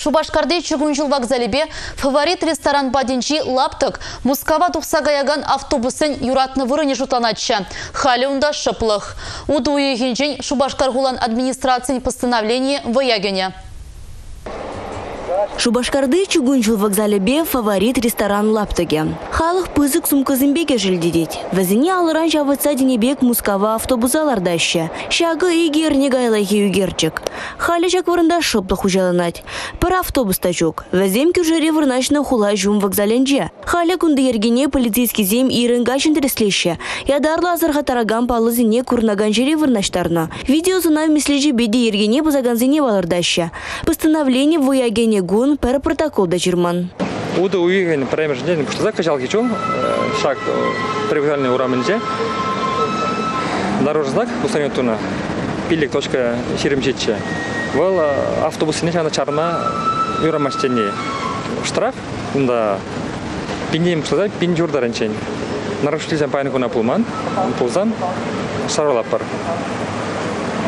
Шубашкарды чүгін жыл вокзалебе фаворит ресторан бадинчи лаптык Мускава тухсагаяган автобусын юратны вырыне жұтланатшы. Халі унда шыплық. Уду үйгенжен Шубашкар гулан администрациян постановление выягене. Шубашкарды чугунчул вокзалебе фаворит ресторан лаптыге. Халық пызык сумкызымбеге жилдедет. Вазине алыран жавытса денебек мускава автобусалардаща. Шагы игер негайлайхи үгерчик. Халі жак вырында шыплық ұжалынат. Пір автобуста жоқ. Вазем кюжере вырначна хула жум вокзаленже. Халі күнді ергене полицейский зем ирынга жіндіріслеші. Ядарлы азырға тараган палызыне курнаган жере вырнаштарна. Видеозына мислежі беде ергене бузаганзыне балардаща. Постановление воягене гун пер протоколда жирман. Уды уйген премежден пуштаза качал кичу шаг привокзальный ураменже. Дорожный знак устанет туна. Пилик точка шеремчетче. Вол автобусыне чана чарма юрамаштене. Штраф унда пиндем пуштаза пин журдаранчен. Нарушитель пайны куна пулман. Пулзан сарвалап бар.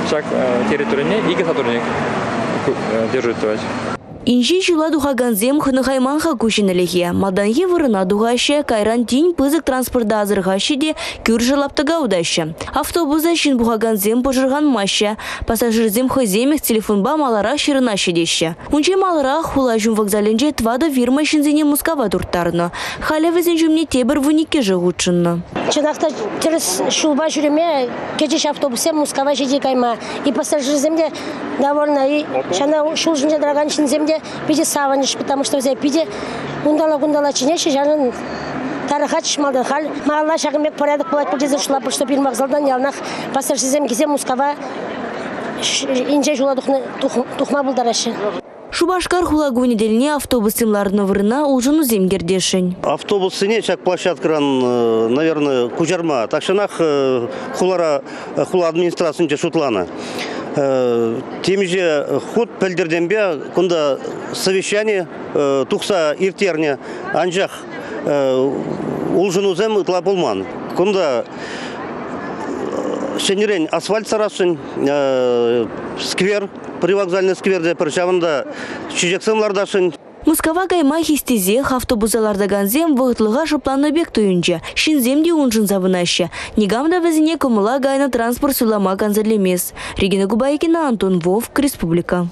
Шаг территорияне иге сатурник держит Инжи жула духаганзем хынығайманға көшініліге. Маданхи вырына духашы кайран тин пызык транспортда азырғашы де күр жылаптыға удашы. Автобуза шин бұхаганзем пожырған машы. Пассажирзем хыземек телефонба малара шырынашы деші. Унче малара хула жүн вокзаленже твада фирма шинзене мускава турттарны. Халя візен жүмне тебір вунике жығучынны. Чынақта теріс шулба кечеш автобусе мускава жеде кайма. И пассажирземде довольно и шана шул жинже драган шинземде пиде саваныш, потому что пиде ундала гундала чинеши жанын тарыха чишмалды хал мағалла шағымек порядок болады бұл жерде шулап что бир вокзалдан ялнах пассажирзем кисе мускава инже жула тухма булдарашы. Шубашкар хулагуни деліне автобус симларны вырына улжыну земгердешін. Автобус сине чак площадкаран, наверное, кужарма. Такшанах хулара хула администрациян шутлана. Темиже худ пәлдерденбе кунда совещание тухса иртерне анжах улжынузем ытла болман. Кунда шенерен асфальт сарасын, сквер, привокзальный скверде причавында чижексымлардашын. Мускава гайма хистезех автобусаларда ганзем вғытлыға жыпланы бек түйінчі. Шинземде унжын завынашы. Негамда візіне кымыла гайна транспорт сулама канзерлемес. Регина Губайкина, Антон Вов, Республика.